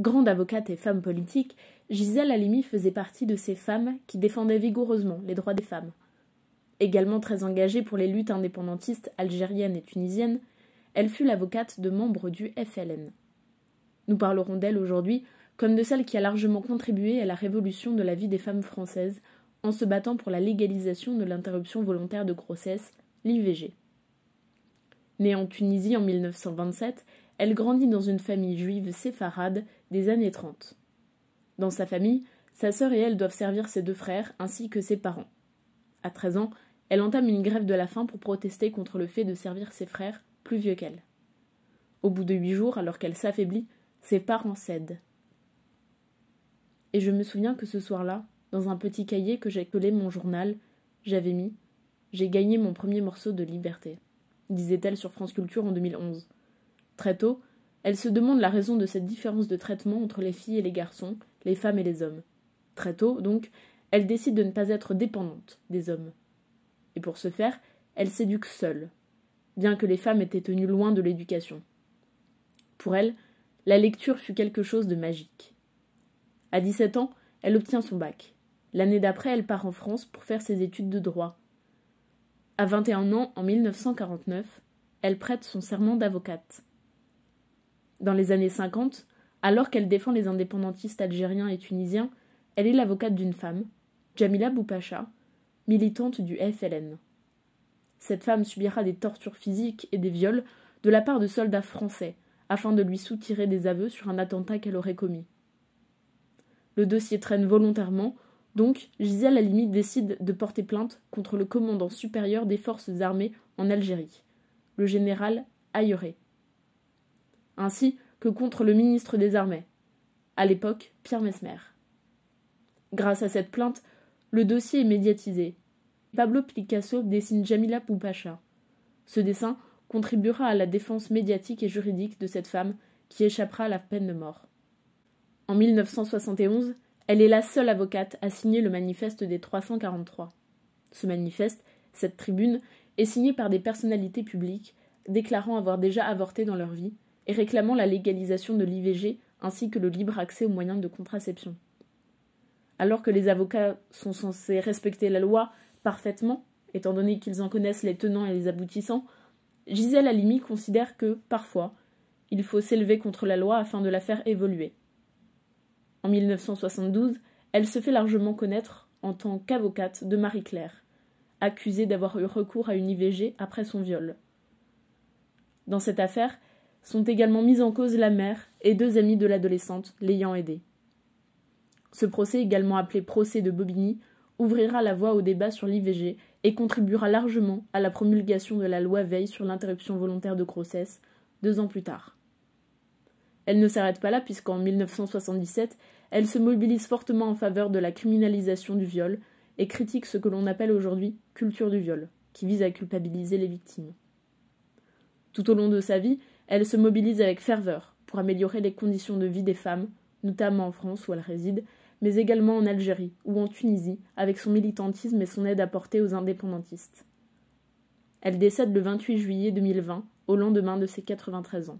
Grande avocate et femme politique, Gisèle Halimi faisait partie de ces femmes qui défendaient vigoureusement les droits des femmes. Également très engagée pour les luttes indépendantistes algériennes et tunisiennes, elle fut l'avocate de membres du FLN. Nous parlerons d'elle aujourd'hui comme de celle qui a largement contribué à la révolution de la vie des femmes françaises en se battant pour la légalisation de l'interruption volontaire de grossesse, l'IVG. Née en Tunisie en 1927, elle grandit dans une famille juive séfarade des années 30. Dans sa famille, sa sœur et elle doivent servir ses deux frères ainsi que ses parents. À 13 ans, elle entame une grève de la faim pour protester contre le fait de servir ses frères plus vieux qu'elle. Au bout de huit jours, alors qu'elle s'affaiblit, ses parents cèdent. Et je me souviens que ce soir-là, dans un petit cahier que j'ai collé mon journal, j'avais mis J'ai gagné mon premier morceau de liberté, disait-elle sur France Culture en 2011. Très tôt, elle se demande la raison de cette différence de traitement entre les filles et les garçons, les femmes et les hommes. Très tôt, donc, elle décide de ne pas être dépendante des hommes. Et pour ce faire, elle s'éduque seule, bien que les femmes étaient tenues loin de l'éducation. Pour elle, la lecture fut quelque chose de magique. À 17 ans, elle obtient son bac. L'année d'après, elle part en France pour faire ses études de droit. À 21 ans, en 1949, elle prête son serment d'avocate. Dans les années 50, alors qu'elle défend les indépendantistes algériens et tunisiens, elle est l'avocate d'une femme, Jamila Boupacha, militante du FLN. Cette femme subira des tortures physiques et des viols de la part de soldats français, afin de lui soutirer des aveux sur un attentat qu'elle aurait commis. Le dossier traîne volontairement, donc Gisèle Halimi décide de porter plainte contre le commandant supérieur des forces armées en Algérie, le général Ayeré ainsi que contre le ministre des Armées, à l'époque Pierre Mesmer. Grâce à cette plainte, le dossier est médiatisé. Pablo Picasso dessine Jamila Poupacha. Ce dessin contribuera à la défense médiatique et juridique de cette femme qui échappera à la peine de mort. En 1971, elle est la seule avocate à signer le manifeste des 343. Ce manifeste, cette tribune, est signé par des personnalités publiques déclarant avoir déjà avorté dans leur vie et réclamant la légalisation de l'IVG ainsi que le libre accès aux moyens de contraception. Alors que les avocats sont censés respecter la loi parfaitement, étant donné qu'ils en connaissent les tenants et les aboutissants, Gisèle Halimi considère que, parfois, il faut s'élever contre la loi afin de la faire évoluer. En 1972, elle se fait largement connaître en tant qu'avocate de Marie-Claire, accusée d'avoir eu recours à une IVG après son viol. Dans cette affaire, sont également mises en cause la mère et deux amis de l'adolescente l'ayant aidée. Ce procès, également appelé procès de Bobigny, ouvrira la voie au débat sur l'IVG et contribuera largement à la promulgation de la loi Veille sur l'interruption volontaire de grossesse, deux ans plus tard. Elle ne s'arrête pas là puisqu'en 1977, elle se mobilise fortement en faveur de la criminalisation du viol et critique ce que l'on appelle aujourd'hui culture du viol, qui vise à culpabiliser les victimes. Tout au long de sa vie, elle se mobilise avec ferveur pour améliorer les conditions de vie des femmes, notamment en France où elle réside, mais également en Algérie ou en Tunisie, avec son militantisme et son aide apportée aux indépendantistes. Elle décède le 28 juillet 2020, au lendemain de ses 93 ans.